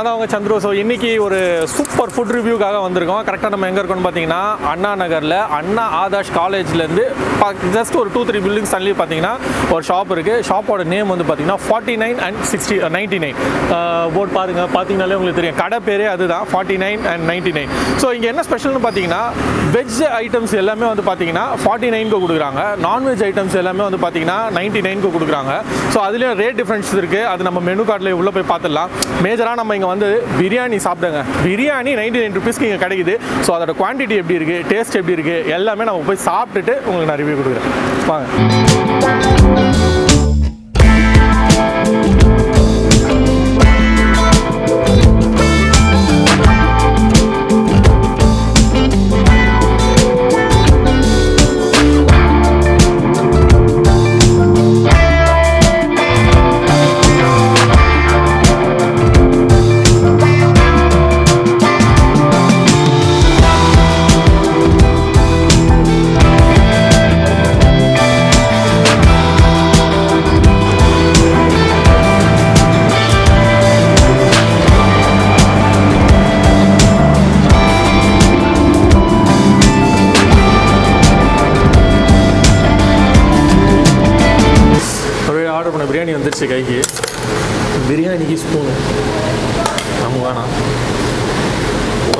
நான் தான் அவங்க சந்துரு. ஸோ இன்றைக்கி ஒரு சூப்பர் ஃபுட் ரிவ்யூக்காக வந்திருக்கோம். கரெக்டாக நம்ம எங்கே இருக்கோம்னு பார்த்தீங்கன்னா அண்ணா நகரில் அண்ணா ஆதாஷ் காலேஜ்லேருந்து ஜஸ்ட் ஒரு டூ த்ரீ பில்டிங்ஸ் தள்ளி பார்த்தீங்கன்னா ஒரு ஷாப் இருக்குது ஷாப்போட நேம் வந்து பார்த்தீங்கன்னா forty nine and sixty ninety nine board பாருங்கள் பார்த்தீங்கனாலே உங்களுக்கு தெரியும். கடை பேரே அதுதான். Forty nine and ninety nine so இங்கே என்ன ஸ்பெஷல்னு பார்த்தீங்கன்னா வெஜ் ஐட்டம்ஸ் எல்லாமே வந்து பார்த்தீங்கன்னா ஃபார்ட்டி நைனுக்கு கொடுக்குறாங்க. நான்வெஜ் ஐட்டம்ஸ் எல்லாமே வந்து பார்த்தீங்கன்னா நைன்ட்டி நைனுக்கு கொடுக்குறாங்க. ஸோ அதுலேயும் ரேட் டிஃப்ரென்ஸ் இருக்குது அது நம்ம மெனு கார்டில் உள்ளே போய் பார்த்துடலாம். மேஜராக நம்ம இங்கே வந்து பிரியாணி சாப்பிடுங்க. பிரியாணி நைன்டி நைன் ருபீஸ்க்கு இங்கே கிடைக்குது. ஸோ அதோட குவான்டிட்டி எப்படி இருக்குது டேஸ்ட் எப்படி இருக்குது எல்லாமே நம்ம போய் சாப்பிட்டுட்டு உங்களுக்கு நான் ரிவ்யூ கொடுக்குறேன். வாங்க. பிரியாணி வந்துருச்சு கைக்கு. பிரியாணிக்கு ஸ்பூனு நம்ம வேணாம்.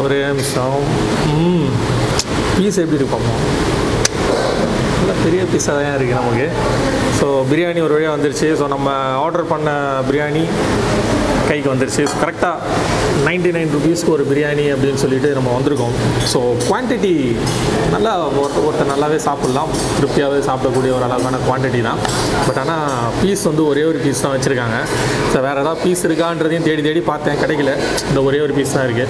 ஒரே நிமிஷம். ம். பீஸ் எப்படி இருக்கு பார்ப்போம். பெரிய பீஸாக தான் இருக்குது நமக்கு. ஸோ பிரியாணி ஒரு வழியாக வந்துருச்சு. ஸோ நம்ம ஆர்டர் பண்ண பிரியாணி கைக்கு வந்துருச்சு. கரெக்டாக நைன்டி நைன் ருபீஸ்க்கு ஒரு பிரியாணி அப்படின்னு சொல்லிட்டு நம்ம வந்திருக்கோம். ஸோ குவான்டிட்டி நல்லா ஒருத்த ஒருத்தர் நல்லாவே சாப்பிட்லாம். திருப்தியாகவே சாப்பிடக்கூடிய ஒரு அளவான குவான்டிட்டி தான். பட் ஆனால் பீஸ் வந்து ஒரே ஒரு பீஸ் தான் வச்சுருக்காங்க. ஸோ வேறு ஏதாவது பீஸ் இருக்கான்றதையும் தேடி தேடி பார்த்தேன். கிடைக்கல. இந்த ஒரே ஒரு பீஸ் தான் இருக்குது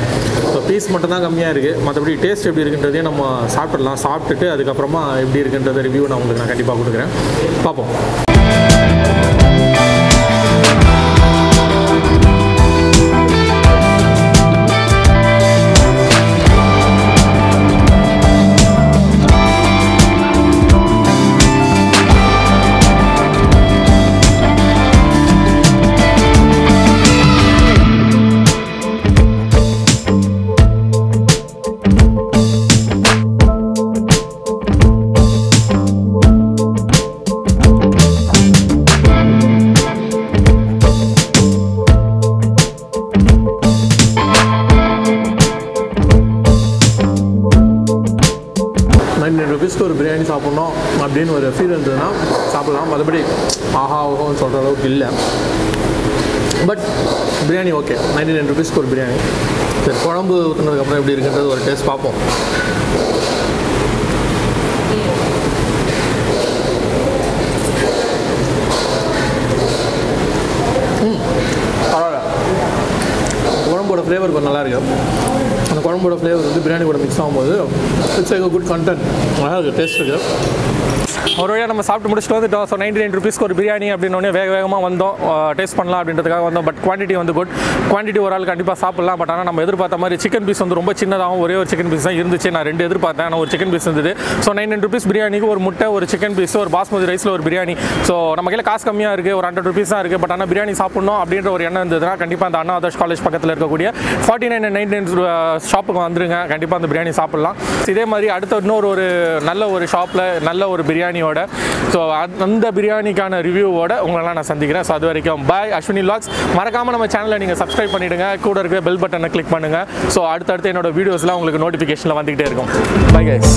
ஸோ பீஸ் மட்டும் தான் கம்மியாக இருக்குது மற்றபடி டேஸ்ட் எப்படி இருக்குன்றதையும் நம்ம சாப்பிட்றலாம் சாப்பிட்டுட்டு அதுக்கப்புறமா எப்படி இருக்குன்றத ரிவ்யூ நான் உங்களுக்கு நான் கண்டிப்பாக கொடுக்குறேன். பார்ப்போம். ஜஸ்ட் ஒரு பிரியாணி சாப்பிட்ணும் அப்படின்னு ஒரு ஃபீல் இருந்ததுன்னா சாப்பிடலாம். மற்றபடி ஆஹா ஓஹோன்னு சொல்கிற அளவுக்கு இல்லை. But biryani okay ninety nine ருபீஸ்க்கு ஒரு பிரியாணி சரி குழம்பு ஊற்றுனதுக்கப்புறம் எப்படி இருக்குன்றது ஒரு டேஸ்ட் பார்ப்போம். ம் பரவாயில்ல. குழம்போட ஃப்ளேவர் கொஞ்சம் நல்லா இருக்கு. அந்த குழம்போட ஃப்ளேவர் வந்து பிரியாணி கூட மிக்ஸ் ஆகும்போது இட்ஸ் லைக் குட் கண்டென்ட் நல்லா இருக்குது டேஸ்ட் இருக்குது ஒரு வழியாக நம்ம சாப்பிட்டு முடிச்சுட்டு வந்துட்டோம் ஸோ நைன்டி நைன் ருபீஸ்க்கு ஒரு பிரியாணி அப்படின்னு வேக வேகமாக வந்தோம். டேஸ்ட் பண்ணலாம் அப்படின்றதுக்காக வந்தோம். பட் குவான்டிட்டி வந்து குட் குவான்டிட்டி ஒரு ஆள் கண்டிப்பாக சாப்பிடலாம். பட் ஆனால் நம்ம எதிர்பார்த்த மாதிரி சிக்கன் பீஸ் வந்து ரொம்ப சின்னதாகவும் ஒரே ஒரு சிக்கன் பீஸ் தான் இருந்துச்சு. நான் ரெண்டு எதிர்பார்த்தேன். ஆனால் ஒரு சிக்கன் பீஸ் இருந்தது. ஸோ நைன் நைன் ருபீஸ் பிரியாணிக்கு ஒரு முட்டை ஒரு சிக்கன் பீஸ் ஒரு பாஸ்மதி ரைஸில் ஒரு பிரியாணி. ஸோ நம்ம கையில் காசு கம்மியாக இருக்குது ஒரு ஹண்ட்ரட் ருபீஸ் தான் இருக்குது பட் ஆனால் பிரியாணி சாப்பிடணும் அப்படின்ற ஒரு எண்ணம் இருந்ததுன்னா கண்டிப்பாக அந்த அண்ணா ஆதர்ஷ் காலேஜ் பக்கத்தில் இருக்கக்கூடிய ஃபார்ட்டி நைன் நைன் நைன் ஷாப்புக்கு வந்துருங்க. கண்டிப்பாக அந்த பிரியாணி சாப்பிட்லாம். இதே மாதிரி அடுத்த இன்னொரு ஒரு நல்ல ஒரு ஷாப்பில் நல்ல ஒரு பிரியாணி பிரியாணியோட. ஸோ அந்த பிரியாணிக்கான ரிவ்யூவோட உங்களெல்லாம் நான் சந்திக்கிறேன். ஸோ அது வரைக்கும் பாய் அஸ்வினி லாக்ஸ் மறக்காமல் நம்ம சேனலை நீங்கள் சப்ஸ்கிரைப் பண்ணிவிடுங்க கூட இருக்கிற பெல் பட்டனை கிளிக் பண்ணுங்கள் ஸோ அடுத்தடுத்து என்னோட வீடியோஸ்லாம் உங்களுக்கு நோட்டிஃபிகேஷனில் வந்துகிட்டே இருக்கும். Bye guys